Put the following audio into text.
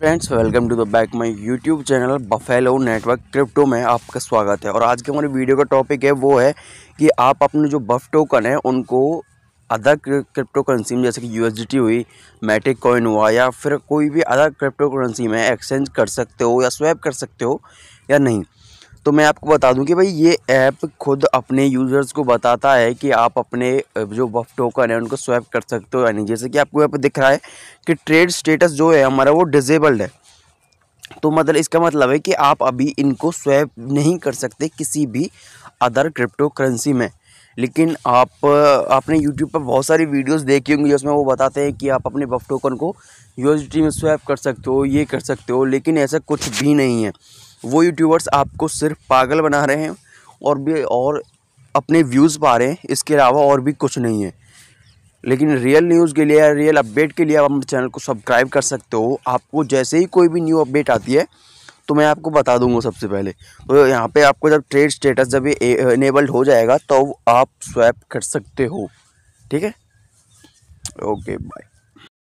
Friends welcome to the back my YouTube channel buffalo network crypto में आपका स्वागत है। और आज के हमारे वीडियो का टॉपिक है, वो है कि आप अपने जो बफ टोकन है, उनको अदर क्रिप्टो करेंसी में, जैसे कि यूएसडीटी हुई मैटिक कॉइन हुआ, या फिर कोई भी अदर क्रिप्टो करेंसी में एक्सचेंज कर सकते हो, या स्वैप कर सकते हो, या नहीं। तो मैं आपको बता दूँ कि भाई ये ऐप खुद अपने यूज़र्स को बताता है कि आप अपने जो बफ टोकन है उनको स्वैप कर सकते हो या नहीं। जैसे कि आपको यहाँ पर दिख रहा है कि ट्रेड स्टेटस जो है हमारा वो डिजेबल्ड है। तो मतलब इसका मतलब है कि आप अभी इनको स्वैप नहीं कर सकते किसी भी अदर क्रिप्टो करेंसी में। लेकिन आप, आपने यूट्यूब पर बहुत सारी वीडियोस देखी होंगी जिसमें वो बताते हैं कि आप अपने बफ टोकन को यूएसडी में स्वैप कर सकते हो, ये कर सकते हो, लेकिन ऐसा कुछ भी नहीं है। वो यूट्यूबर्स आपको सिर्फ़ पागल बना रहे हैं और भी और अपने व्यूज़ पा रहे हैं, इसके अलावा और भी कुछ नहीं है। लेकिन रियल न्यूज़ के लिए या रियल अपडेट के लिए आप हमारे चैनल को सब्सक्राइब कर सकते हो। आपको जैसे ही कोई भी न्यू अपडेट आती है तो मैं आपको बता दूँगा सबसे पहले। तो यहाँ पे आपको जब ट्रेड स्टेटस जब इनेबल्ड हो जाएगा तो आप स्वैप कर सकते हो। ठीक है? Okay bye